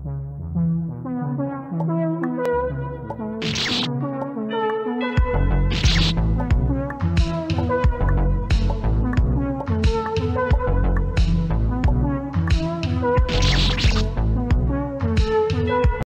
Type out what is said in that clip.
hmm